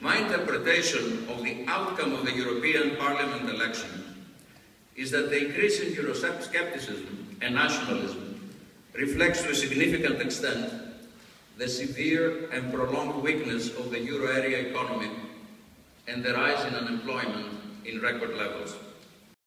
My interpretation of the outcome of the European Parliament election is that the increase in Euroscepticism and nationalism reflects to a significant extent the severe and prolonged weakness of the euro area economy and the rise in unemployment in record levels.